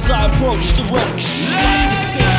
as I approach the roach.